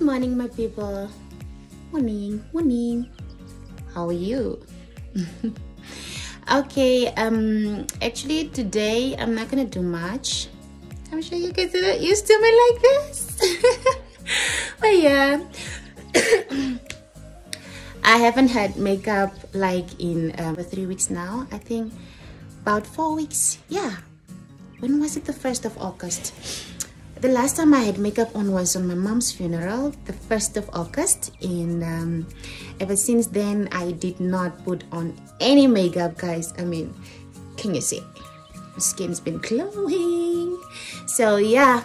morning, my people. Morning, morning. How are you? okay, um, actually today I'm not gonna do much. I'm sure you guys are used to me like this. but yeah. I haven't had makeup like in um, three weeks now. I think about four weeks. Yeah. When was it? The 1st of August. The last time I had makeup on was on my mom's funeral, the 1st of August. And um, ever since then, I did not put on any makeup, guys. I mean, can you see? My skin's been glowing. So yeah,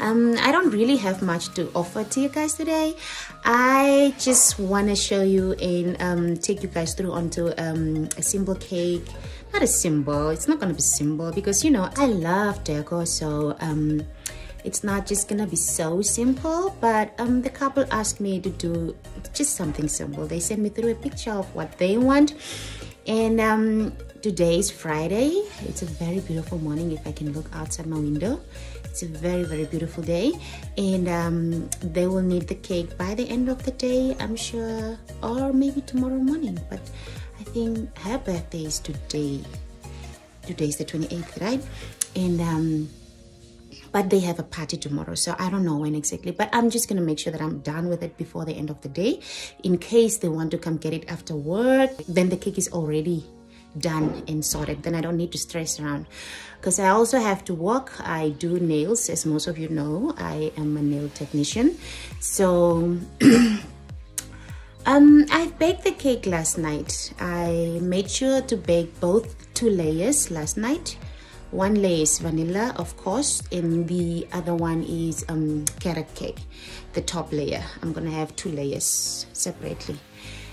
um, I don't really have much to offer to you guys today. I just want to show you and um, take you guys through onto um, a simple cake. Not a symbol, it's not going to be symbol because you know, I love decor. So um, it's not just gonna be so simple but um, the couple asked me to do just something simple. They sent me through a picture of what they want and um, today is Friday. It's a very beautiful morning if I can look outside my window. It's a very very beautiful day and um, they will need the cake by the end of the day I'm sure or maybe tomorrow morning. But I think her birthday is today. Today is the 28th right? And um, but they have a party tomorrow so i don't know when exactly but i'm just gonna make sure that i'm done with it before the end of the day in case they want to come get it after work then the cake is already done and sorted then i don't need to stress around. Because i also have to work i do nails as most of you know i am a nail technician so um i baked the cake last night. I made sure to bake both two layers last night one layer is vanilla of course and the other one is um, carrot cake the top layer. I'm gonna have two layers separately.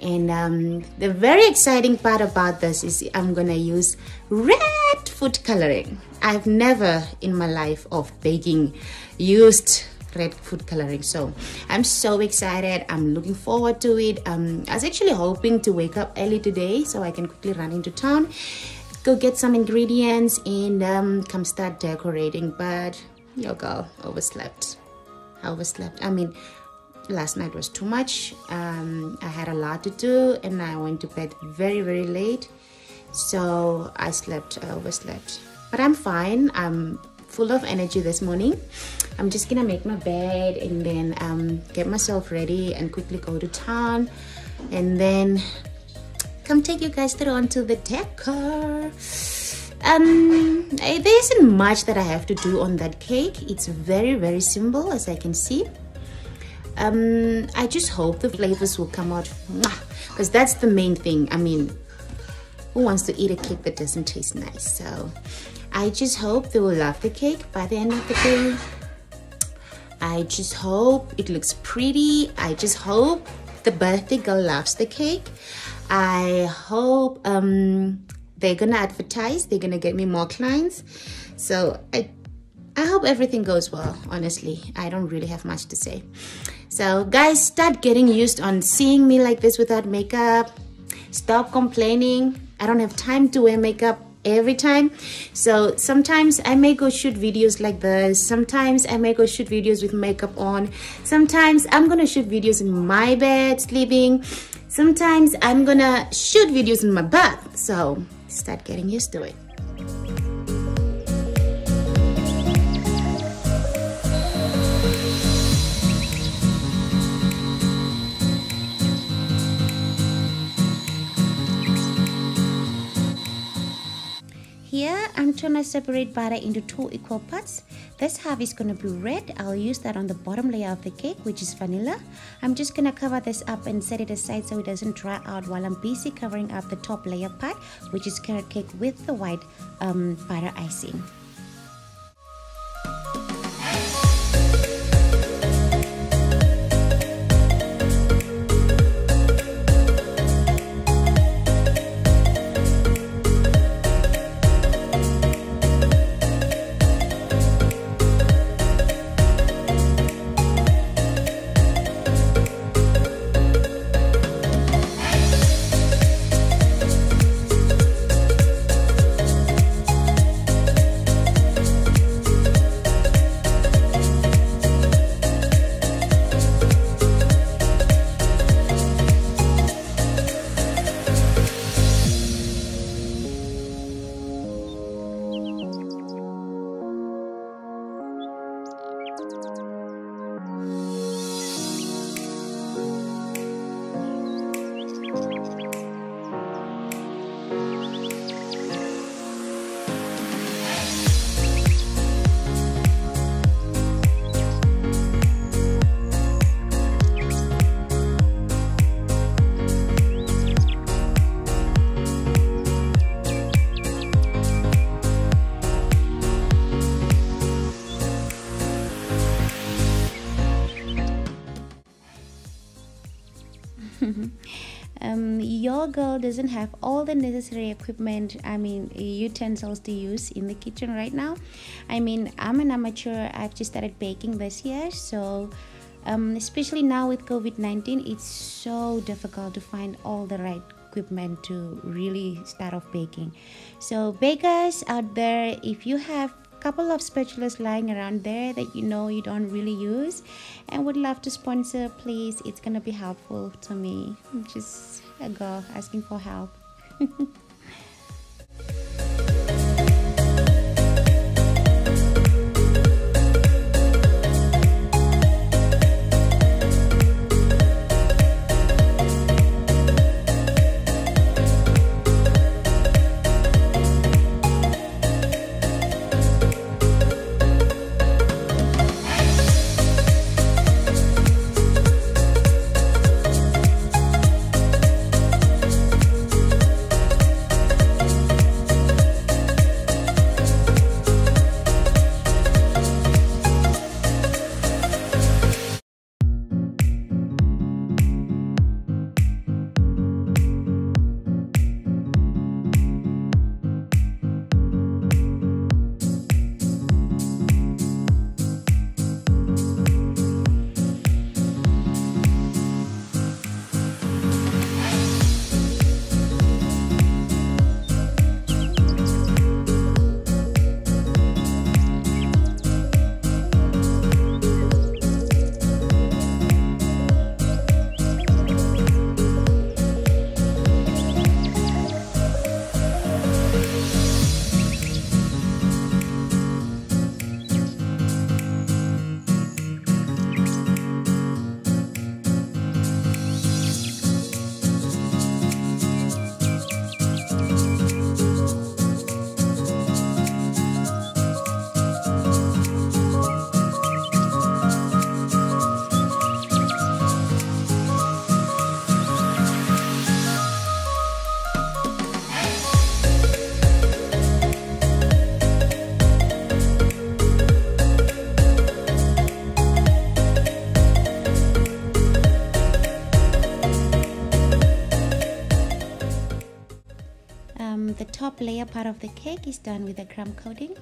And um, the very exciting part about this is i'm gonna use red food coloring. I've never in my life of baking used red food coloring so i'm so excited. I'm looking forward to it. Um, i was actually hoping to wake up early today so i can quickly run into town go get some ingredients and um, come start decorating but your girl overslept. I overslept. I mean last night was too much. Um, I had a lot to do and I went to bed very very late. So I slept I overslept. But I'm fine. I'm full of energy this morning. I'm just gonna make my bed and then um, get myself ready and quickly go to town. And then come take you guys through onto the decor. Um, there isn't much that I have to do on that cake. It's very, very simple as I can see. Um, I just hope the flavors will come out because that's the main thing. I mean, who wants to eat a cake that doesn't taste nice? So I just hope they will love the cake by the end of the day. I just hope it looks pretty. I just hope the birthday girl loves the cake. I hope um, they're gonna advertise. They're gonna get me more clients. So I, I hope everything goes well. Honestly, I don't really have much to say. So guys, start getting used on seeing me like this without makeup. Stop complaining. I don't have time to wear makeup every time. So sometimes i may go shoot videos like this. Sometimes i may go shoot videos with makeup on. Sometimes i'm gonna shoot videos in my bed sleeping. Sometimes I'm gonna shoot videos in my bath, so start getting used to it. I'm gonna separate butter into two equal parts. This half is to be red. I'll use that on the bottom layer of the cake, which is vanilla. I'm just to cover this up and set it aside so it doesn't dry out while I'm busy covering up the top layer part, which is carrot cake with the white um, butter icing. Your girl doesn't have all the necessary equipment i mean utensils to use in the kitchen right now. I mean i'm an amateur. I've just started baking this year so um, especially now with covid-19 it's so difficult to find all the right equipment to really start off baking. So bakers out there if you have couple of spatulas lying around there that you know you don't really use and would love to sponsor please. It's gonna be helpful to me. Just a girl asking for help part of the cake is done with the crumb coating.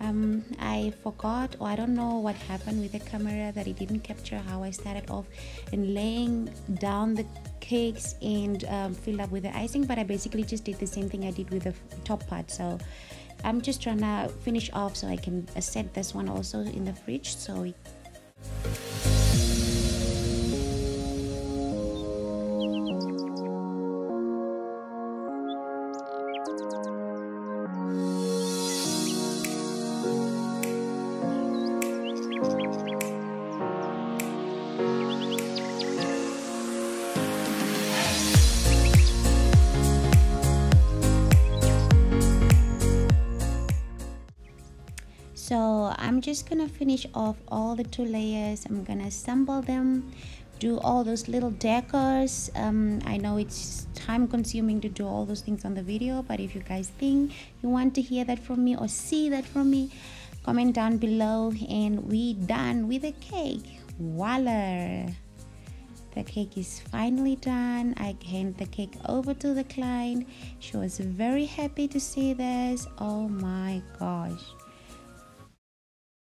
Um, I forgot or I don't know what happened with the camera that it didn't capture how I started off and laying down the cakes and um, filled up with the icing but I basically just did the same thing I did with the top part. So I'm just trying to finish off so I can set this one also in the fridge so so i'm just gonna finish off all the two layers. I'm gonna assemble them do all those little decors. Um, i know it's time consuming to do all those things on the video but if you guys think you want to hear that from me or see that from me comment down below and we done with the cake. Voila! The cake is finally done. I hand the cake over to the client. She was very happy to see this. Oh my gosh